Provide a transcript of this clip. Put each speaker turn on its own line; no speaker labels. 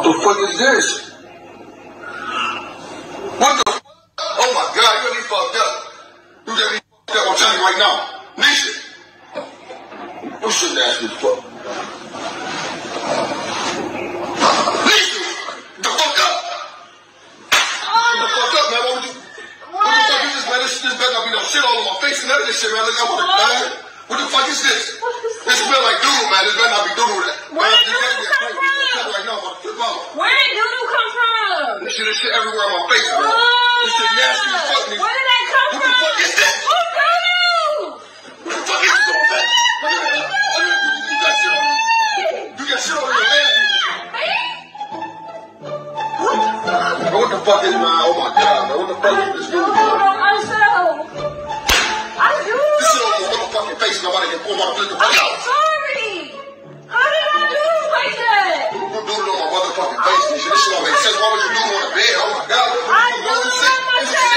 the fuck is this? What the fuck? Oh my god, you got me fucked up. You got me fucked up. I'm telling you right now. Nisha. You shouldn't ask me fuck. Nisha! The fuck up! The fuck up, man. What would you... What the fuck is this, man? This, this better not be no shit all on my face and none of this shit, man. Look, I want to man. What the fuck is this? This smell like doodle, man. This better not be doodle. That.
Where
man,
did
this
doodle
better be a
come
crazy.
from?
I'm telling you right now, I'm about to flip out.
Where did doodoo come from?
This shit, this shit everywhere on my face, man. This shit nasty as fuck, nigga.
Where did that come
What
from?
the fuck is that?
Oh, doodoo!
What the fuck is this on that? You got shit on You got shit on your head. What the fuck is, man? Oh my god, man. What the fuck is this man?
on myself. I do.
This shit on my motherfucking face, and I'm about to get says, why would you do on the bed? Oh my God.
I
do love my child.